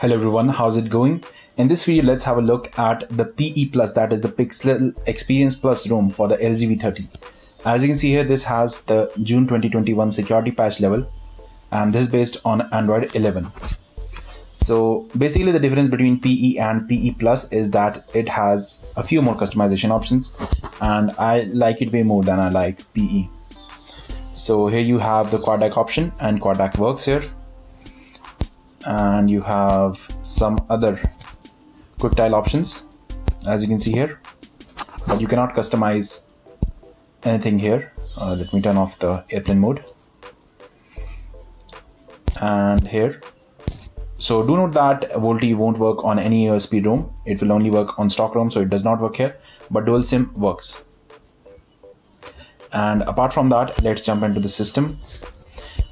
Hello everyone, how's it going? In this video, let's have a look at the PE Plus, that is the Pixel Experience Plus ROM for the LG V30. As you can see here, this has the June 2021 security patch level, and this is based on Android 11. So basically the difference between PE and PE Plus is that it has a few more customization options, and I like it way more than I like PE. So here you have the quad DAC option and quad DAC works here and you have some other quick tile options as you can see here. But you cannot customize anything here. Uh, let me turn off the airplane mode. And here. So do note that VoLTE won't work on any AOSP ROM it will only work on stock ROM so it does not work here. But dual SIM works. And apart from that let's jump into the system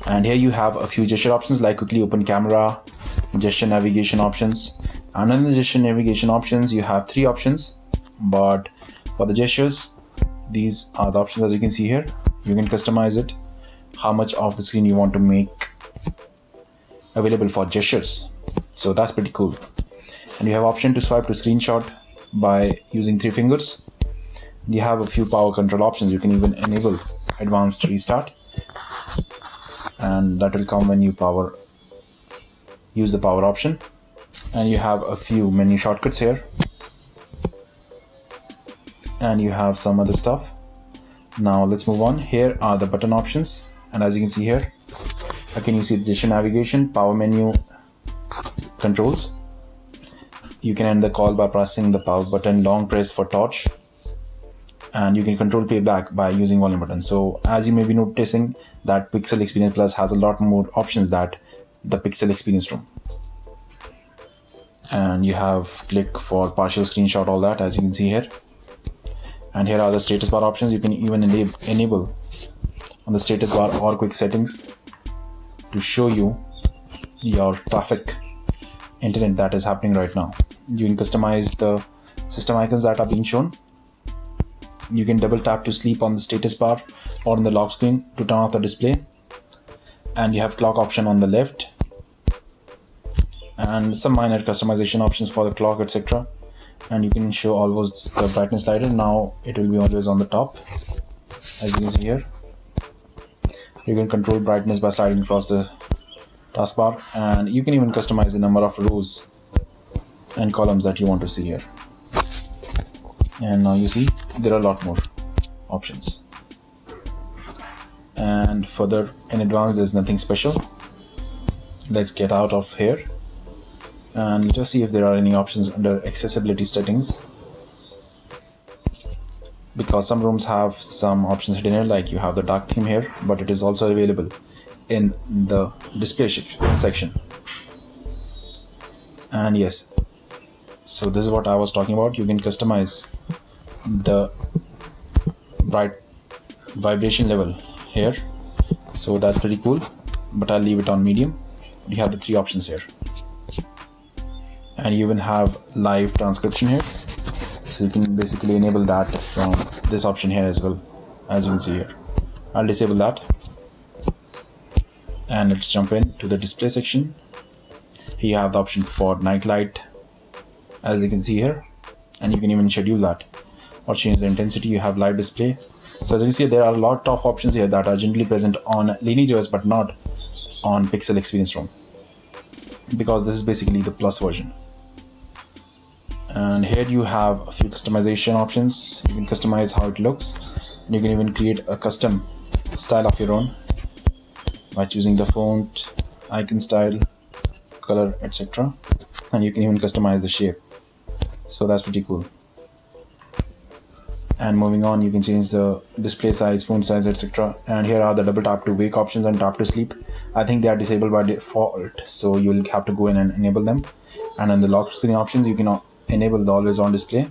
and here you have a few gesture options like quickly open camera gesture navigation options. And in the gesture navigation options you have three options. But for the gestures these are the options as you can see here. You can customize it. How much of the screen you want to make available for gestures. So that's pretty cool. And you have option to swipe to screenshot by using three fingers. You have a few power control options you can even enable. Advanced restart and that will come when you power use the power option. And you have a few menu shortcuts here. And you have some other stuff. Now let's move on. Here are the button options. And as you can see here again you see gesture navigation power menu controls? You can end the call by pressing the power button long press for torch. And you can control playback by using volume button. So as you may be noticing that Pixel Experience Plus has a lot more options that the Pixel Experience ROM. And you have click for partial screenshot, all that as you can see here. And here are the status bar options. You can even enable on the status bar or quick settings to show you your traffic internet that is happening right now. You can customize the system icons that are being shown. You can double tap to sleep on the status bar or in the lock screen to turn off the display. And you have clock option on the left. And some minor customization options for the clock etc and you can show always the brightness slider. Now it will be always on the top as you can see here. You can control brightness by sliding across the taskbar. And you can even customize the number of rows and columns that you want to see here. And now you see there are a lot more options and further in advance there's nothing special. Let's get out of here. And let us see if there are any options under accessibility settings. Because some ROMs have some options hidden here like you have the dark theme here but it is also available in the display section. And yes so this is what I was talking about. You can customize the bright vibration level here. So that's pretty cool but I'll leave it on medium. You have the three options here. And you even have live transcription here. So you can basically enable that from this option here as well as you can see here. I'll disable that. And let's jump in to the display section. Here you have the option for night light as you can see here. And you can even schedule that or change the intensity. You have live display so as you can see there are a lot of options here that are generally present on lineage OS but not on Pixel Experience ROM. Because this is basically the plus version. And here you have a few customization options. You can customize how it looks. You can even create a custom style of your own by choosing the font icon style color etc and you can even customize the shape. So that's pretty cool and moving on you can change the display size font size etc and here are the double tap to wake options and tap to sleep. I think they are disabled by default so you'll have to go in and enable them. And on the lock screen options you can enable the always on display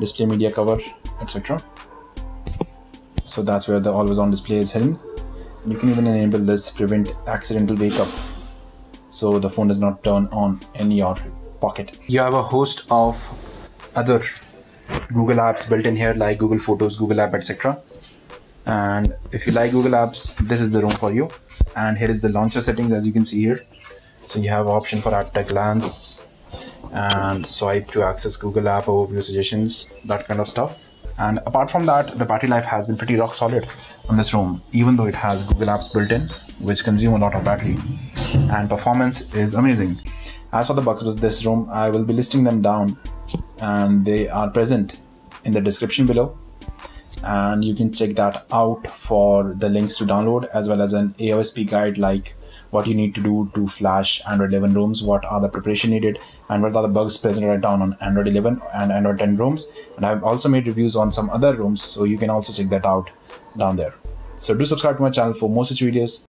display media cover etc so that's where the always on display is hidden. You can even enable this prevent accidental wake up so the phone does not turn on in your pocket. You have a host of other google apps built in here like google photos google app etc and if you like google apps this is the ROM for you. And here is the launcher settings as you can see here. So you have option for At a Glance and swipe to access google app overview suggestions that kind of stuff. And apart from that the battery life has been pretty rock solid on this ROM even though it has google apps built in which consume a lot of battery. And performance is amazing. As for the bugs with this ROM i will be listing them down and they are present in the description below and you can check that out for the links to download as well as an AOSP guide like what you need to do to flash Android 11 ROMs, what are the preparation needed, and what are the bugs present right down on Android 11 and Android 10 ROMs. And I've also made reviews on some other ROMs, so you can also check that out down there. So do subscribe to my channel for more such videos.